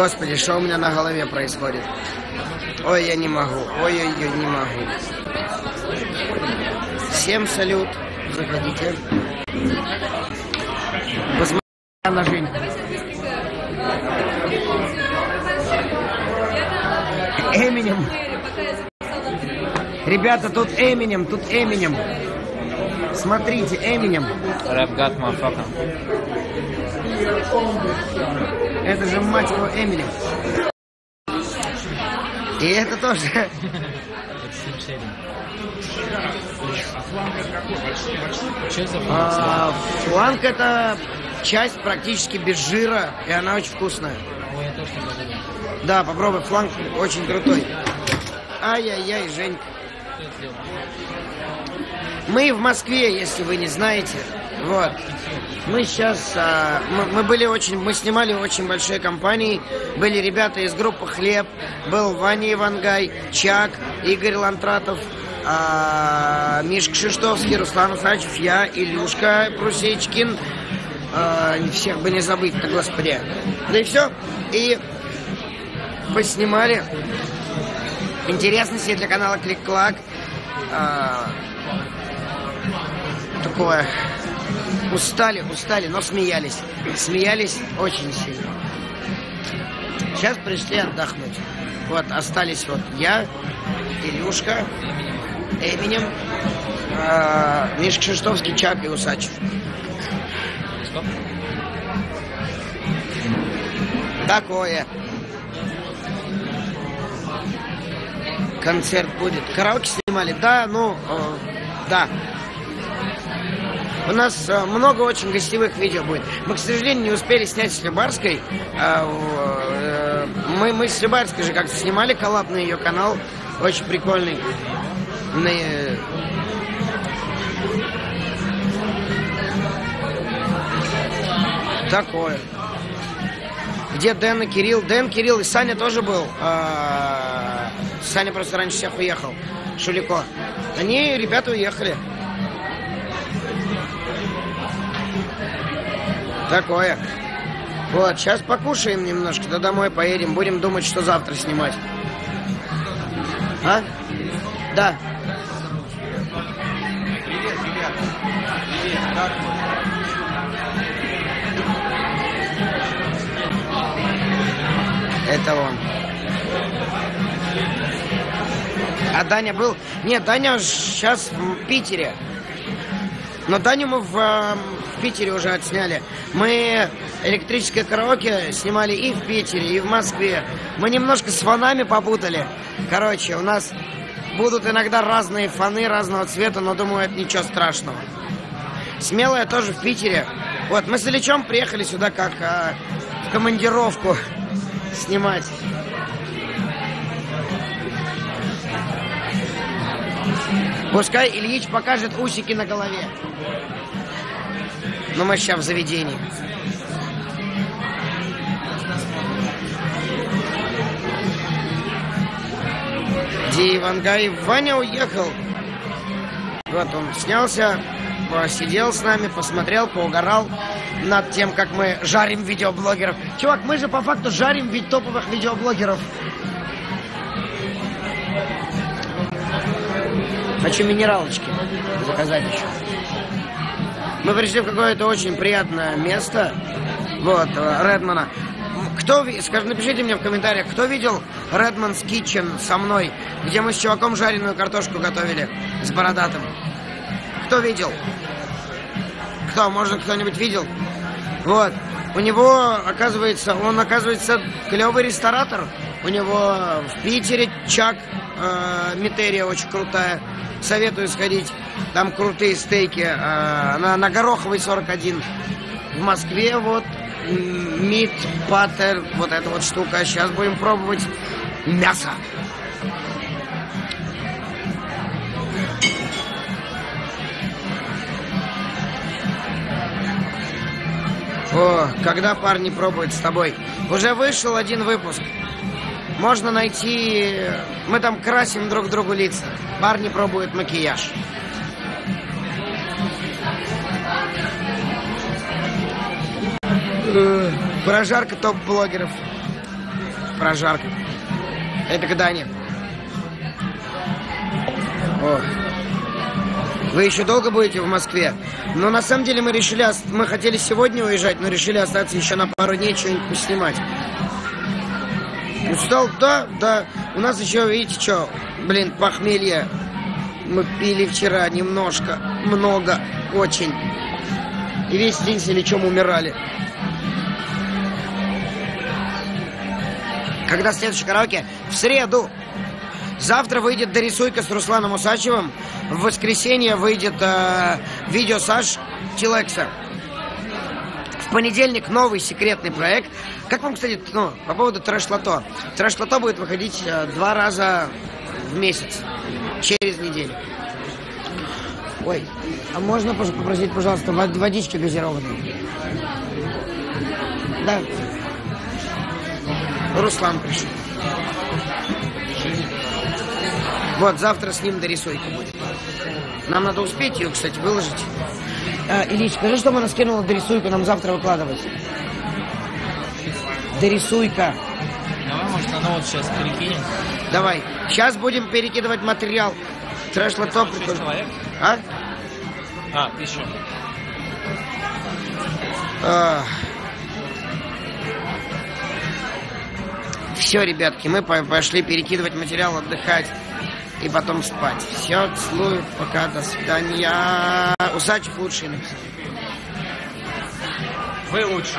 Господи, что у меня на голове происходит? Ой, я не могу. Ой-ой-ой, не могу. Всем салют. Заходите. Посмотрите на Женьку. Эминем. Ребята, тут Эминем, тут Эминем. Смотрите, Эминем. Рэп гад, мафака. Это же мать его Эминем. И это тоже. А, фланг это часть практически без жира, и она очень вкусная. Да, попробуй, фланг очень крутой. Ай-яй-яй, Женька. Мы в Москве, если вы не знаете. Вот. Мы сейчас, а, мы, мы были очень, мы снимали очень большие компании. Были ребята из группы Хлеб, был Ваня Ивангай, Чак, Игорь Лантратов, а, Мишка Шиштовский, Руслан Усачев, я, Илюшка Прусечкин. А, всех бы не забыть-то, господи. Да и все. И поснимали интересности для канала Клик-Клак. А, такое устали, устали, но смеялись. Смеялись очень сильно. Сейчас пришли отдохнуть. Вот, остались вот я, Илюшка, Эминем, э, Мишка Шестовский, Чак и Усачев. Такое. Концерт будет. Караоке снимали? Да, ну, э, да. У нас э, много очень гостевых видео будет. Мы, к сожалению, не успели снять с Любарской. А, э, мы, мы с Любарской же как-то снимали коллаб на ее канал. Очень прикольный. На, э, Такое. Где Дэн и Кирилл? Дэн, Кирилл и Саня тоже был. А, Саня просто раньше всех уехал. Шулико. Они, ребята, уехали. Такое. Вот, сейчас покушаем немножко, да домой поедем. Будем думать, что завтра снимать. А? Да. Это он. А Даня был... Нет, Даня сейчас в Питере. Но Даню мы в, э, в Питере уже отсняли. Мы электрическое караоке снимали и в Питере, и в Москве. Мы немножко с фонами попутали. Короче, у нас будут иногда разные фоны разного цвета, но думаю, это ничего страшного. Смелая тоже в Питере. Вот, мы с Ильичом приехали сюда как э, в командировку снимать. Пускай Ильич покажет усики на голове. Но мы сейчас в заведении. Где Ивангай? Ваня уехал. Вот он снялся, посидел с нами, посмотрел, поугарал над тем, как мы жарим видеоблогеров. Чувак, мы же по факту жарим ведь топовых видеоблогеров. Хочу минералочки заказать еще. Мы пришли в какое-то очень приятное место. Вот, э, Редмана. Кто, скажи, напишите мне в комментариях, кто видел Redman's Kitchen со мной, где мы с чуваком жареную картошку готовили с бородатым? Кто видел? Кто, может, кто-нибудь видел? Вот. У него, оказывается, он, оказывается, клевый ресторатор. У него в Питере Чак э, Митерия очень крутая. Советую сходить. Там крутые стейки. э, на, на Гороховой 41. В Москве вот Мид Паттер, вот эта вот штука. Сейчас будем пробовать мясо. О, когда парни пробуют с тобой. Уже вышел один выпуск. Можно найти... Мы там красим друг другу лица. Парни пробуют макияж. Э, Прожарка топ-блогеров. прожарка. Это Гдане. О. Вы еще долго будете в Москве? Но на самом деле мы решили, мы хотели сегодня уезжать, но решили остаться еще на пару дней что-нибудь поснимать. Устал? Да, да. У нас еще, видите, что, блин, похмелье. Мы пили вчера немножко, много, очень. И весь день с Ильичом умирали. Когда следующий караоке? В среду. Завтра выйдет «Дорисуйка» с Русланом Усачевым. В воскресенье выйдет э, видео Саш Тилекса. Понедельник новый секретный проект. Как вам, кстати, ну, по поводу трэш-лото? Трэш-лото будет выходить э, два раза в месяц. Через неделю. Ой, а можно попросить, пожалуйста, вод- водички газированной? Да. Руслан пришел. Вот, завтра с ним дорисуйка будет. Нам надо успеть ее, кстати, выложить. А, Ильич, скажи, что она скинула дорисуйку нам завтра выкладывать. Дорисуйка. Давай, может, она вот сейчас перекинем. Давай. Сейчас будем перекидывать материал. Трэш лото Шесть человек? А? А, еще. Все, ребятки, мы по- пошли перекидывать материал, отдыхать и потом спать. Все, целую, пока, до свидания. Усачев лучший написал. Вы лучше.